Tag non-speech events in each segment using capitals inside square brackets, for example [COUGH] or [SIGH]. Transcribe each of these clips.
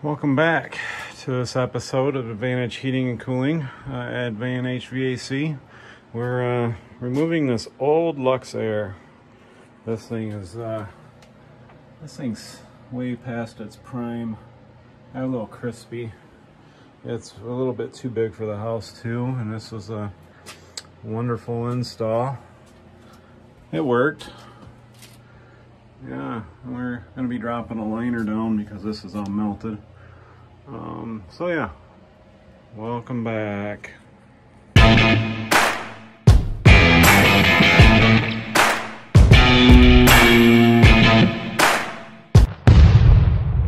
Welcome back to this episode of Advantage Heating and Cooling uh, Advan HVAC. We're uh, removing this old Luxaire. This thing is uh, this thing's way past its prime. a little crispy. It's a little bit too big for the house too, and this was a wonderful install. It worked. Yeah, we're gonna be dropping a liner down because this is all melted. Um, so yeah, welcome back.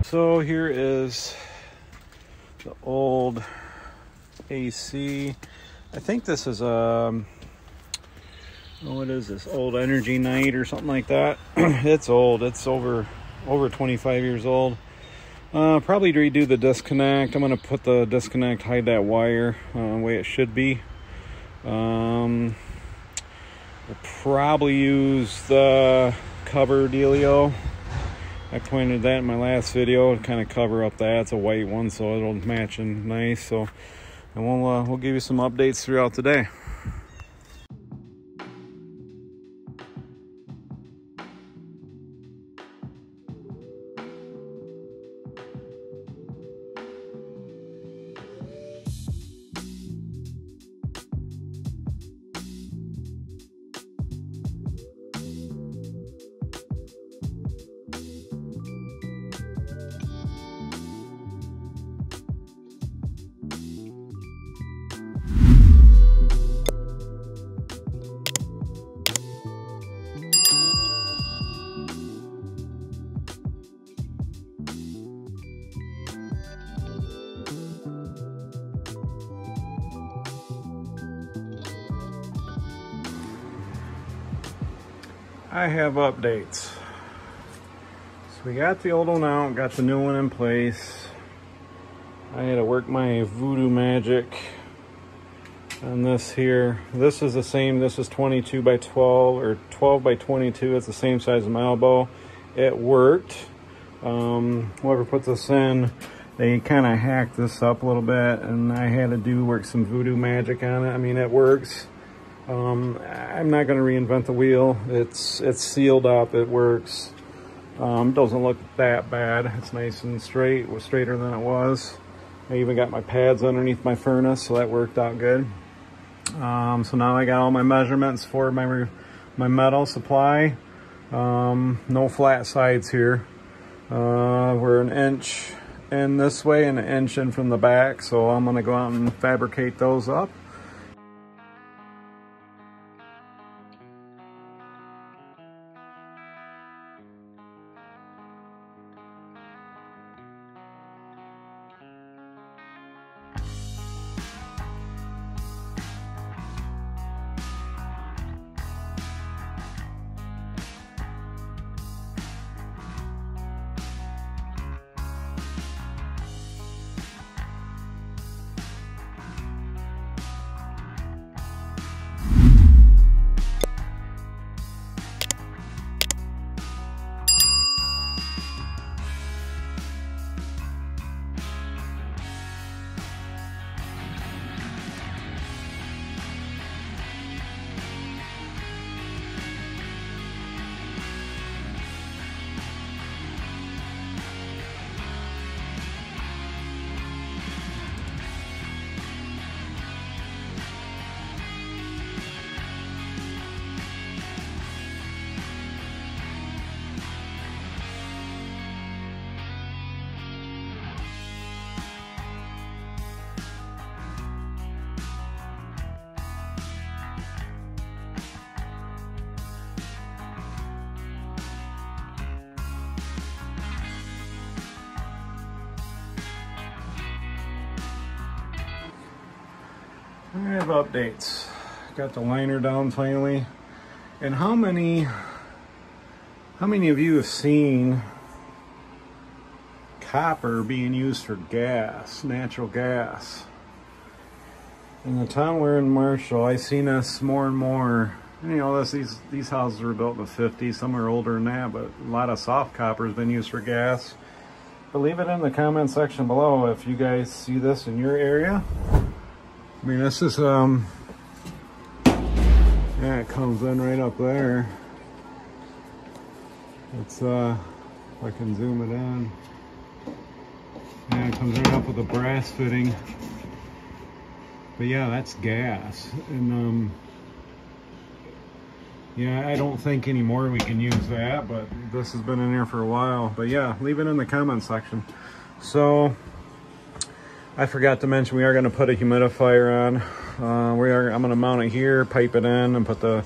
So here is the old AC. I think this is a um, oh, what is this? Old energy night or something like that. [CLEARS THROAT] It's old. It's over over 25 years old uh, probably redo the disconnect i'm going to put the disconnect hide that wire uh, way it should be um, we'll probably use the cover dealio I pointed that in my last video to kind of cover up that. It's a white one, so it'll match in nice. So, and we'll uh, we'll give you some updates throughout the day. I have updates. So we got the old one out, got the new one in place. I had to work my voodoo magic on this here. This is the same, this is 22 by 12 or 12 by 22. It's the same size as my elbow. It worked. Um, whoever put this in, they kind of hacked this up a little bit and I had to do work some voodoo magic on it. I mean, it works. Um, I'm not going to reinvent the wheel. It's it's sealed up. It works. Um, doesn't look that bad. It's nice and straight. It was straighter than it was. I even got my pads underneath my furnace, so that worked out good. Um, so now I got all my measurements for my my metal supply. Um, no flat sides here. Uh, we're an inch in this way and an inch in from the back, so I'm going to go out and fabricate those up. I have updates. Got the liner down finally. And how many, how many of you have seen copper being used for gas, natural gas? In the town we're in Marshall, I've seen this more and more. You know, this, these these houses were built in the 50s. Some are older than that, but a lot of soft copper has been used for gas. but leave it in the comment section below if you guys see this in your area. I mean, this is, um, yeah, it comes in right up there. It's, uh, if I can zoom it in. Yeah, it comes right up with a brass fitting. But yeah, that's gas. And, um, yeah, I don't think anymore we can use that, but this has been in here for a while. But yeah, leave it in the comment section. So, I forgot to mention we are going to put a humidifier on. Uh, we are. I'm going to mount it here, pipe it in, and put the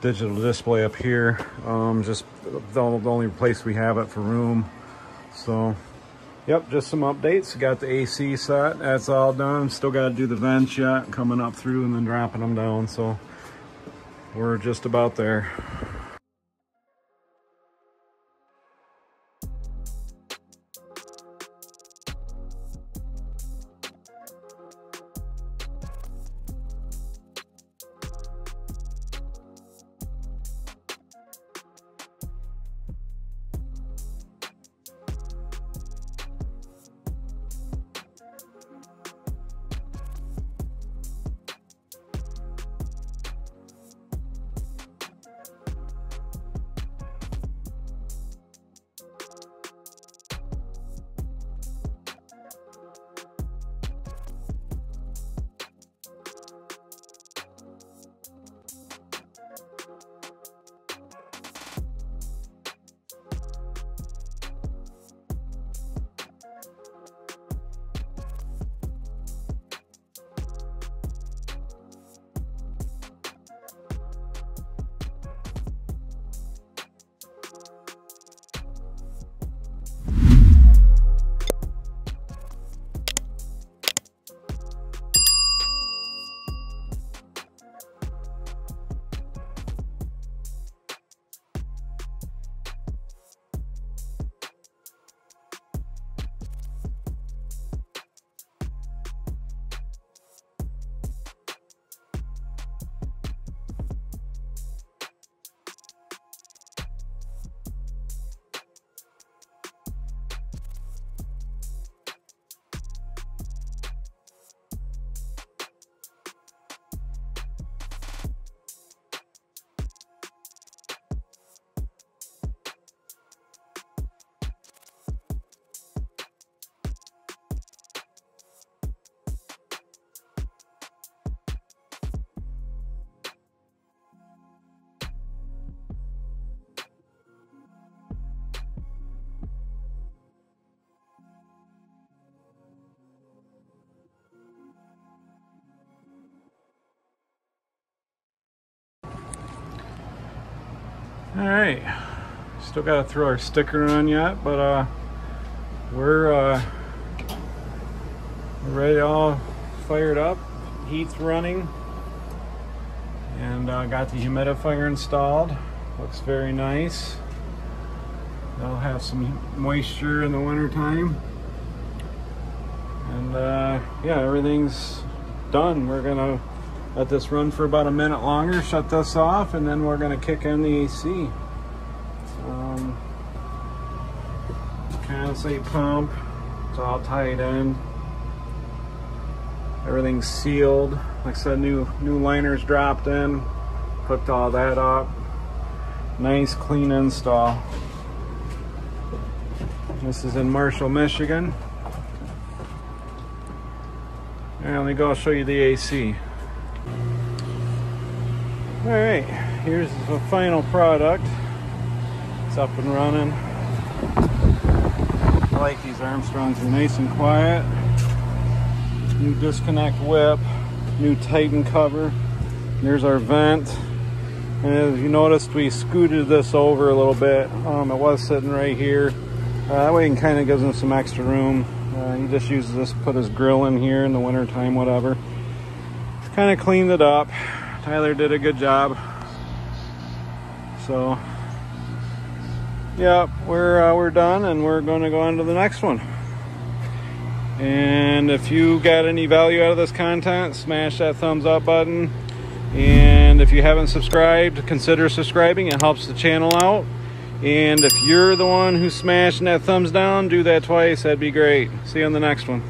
digital display up here. Um, just the, only place we have it for room. So, yep, just some updates. Got the AC set. That's all done. Still got to do the vents yet, coming up through and then dropping them down. So, we're just about there. All right, still got to throw our sticker on yet, but uh, we're uh, ready all fired up. Heat's running and uh, got the humidifier installed. Looks very nice. That'll have some moisture in the winter time. And uh, yeah, everything's done. We're gonna let this run for about a minute longer, shut this off, and then we're to kick in the AC. Um, condensate pump, it's all tied in. Everything's sealed. Like I said, new, new liners dropped in, hooked all that up. Nice clean install. This is in Marshall, Michigan. And let me go show you the AC. All right, here's the final product. It's up and running. Like these Armstrongs, they're nice and quiet. New disconnect whip, new Titan cover. There's our vent. And as you noticed, we scooted this over a little bit. Um, it was sitting right here. Uh, that way it kind of gives him some extra room. Uh, he just uses this to put his grill in here in the winter time, whatever. Kind of cleaned it up. Tyler did a good job. So, yeah, we're uh, we're done, and we're going to go on to the next one. And if you got any value out of this content, smash that thumbs up button. And if you haven't subscribed, consider subscribing. It helps the channel out. And if you're the one who's smashing that thumbs down, do that twice. That'd be great. See you on the next one.